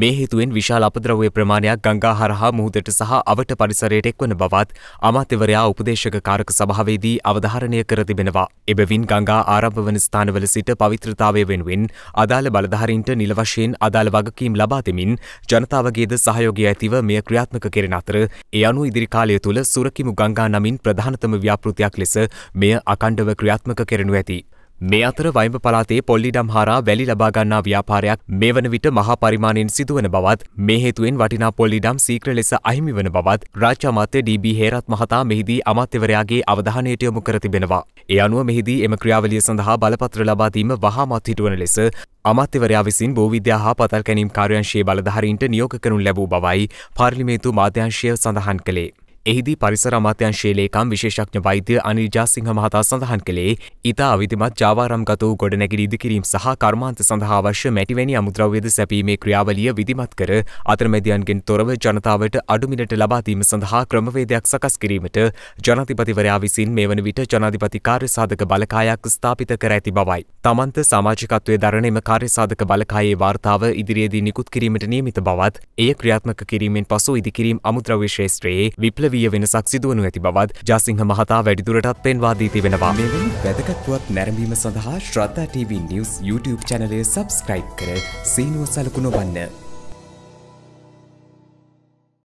මේ හේතුවෙන් විශාල අපද්‍රව්‍ය ප්‍රමාණයක් ගංගා හරහා මුහුදට සහ අවට පරිසරයට එක්වන බවත් අමාත්‍යවරයා උපදේශක කාරක සභාවේදී අවධාරණය කර තිබෙනවා. එබැවින් ගංගා ආරම්භ වන ස්ථානවල සිට පවිත්‍රතාවය වෙනුවෙන් අදාළ බලධාරීන්ට නිල වශයෙන් අදාළ වගකීම් ලබා දෙමින් ජනතාවගේද සහයෝගය ඇතිව මෙය ක්‍රියාත්මක කෙරෙන අතර ඒ අනුව ඉදිරි කාලය තුළ සුරකිමු ගංගා නමින් ප්‍රධානතම ව්‍යාපෘතියක් ලෙස මෙය අකණ්ඩව ක්‍රියාත්මක කෙරෙනු ඇති. මේ අතර වයිඹ පලාතේ පොල්ලිඩම් හරා වැලි ලබාගන්නා ව්‍යාපාරයක් මේ වන විට මහා පරිමාණයෙන් සිදුවන බවත් මේ හේතුවෙන් වටිනා පොල්ලිඩම් සීක්‍ර ලෙස අහිමි වන බවත් රාජ්‍ය අමාත්‍ය ඩී.බී. හේරත් මහතා මෙහිදී අමාත්‍යවරයාගේ අවධානයට යොමු කර තිබෙනවා. ඒ අනුව මෙහිදී එම ක්‍රියාවලිය සඳහා බලපත්‍ර ලබා දීම වහාමත් හිටුවන ලෙස අමාත්‍යවරයා විසින් භූවිද්‍යා හා පතල් කැනීම් කාර්යංශයේ බලධාරීන්ට නියෝග කරනු ලැබූ බවයි පාර්ලිමේන්තු මාධ්‍යංශය සඳහන් කළේ. එහිදී පරිසර අමාත්‍යංශයේ ලේකම් විශේෂඥ වෛද්‍ය අනිල් ජාසිංහ මහතා සඳහන් කළේ ඉතා අවිධිමත් ජාවාරම්ගත වූ ගොඩනැගිලි ඉදිකිරීම සහ කර්මාන්ත සඳහා අවශ්‍ය මැටිවැනි අමුද්‍රව්‍යද සැපීමේ ක්‍රියාවලිය විධිමත් කර අතරමැදියන්ගෙන් තොරව ජනතාවට අඩුමිනට ලබා දීම සඳහා ක්‍රමවේදයක් සකස් කිරීමට ජනාධිපතිවරයා විසින් මේ වන විට ජනාධිපති කාර්යසාධක බලකායක් ස්ථාපිත කර ඇති බවයි. තමන්ත සමාජිකත්වයේ දරන එම කාර්යසාධක බලකායේ වාර්තාව ඉදිරියේදී නිකුත් කිරීමට නියමිත බවත් එය ක්‍රියාත්මක කිරීමෙන් පසු ඉදිකිරීම් අමුද්‍රව්‍ය ශේෂත්‍රයේ විප්ලවී මානවීය වෙනසක් සිදුවනු ඇති බවත් ජාසිංහ මහතා වැඩිදුරටත් පෙන්වා දී තිබෙනවා. මෙවැනි වැදගත්වුවක් නැරඹීම සඳහා ශ්‍රද්ධා TV නිවස් YouTube චැනලය සබස්ක්‍රයිබ් කර සීනුව සලකුණු වන්න.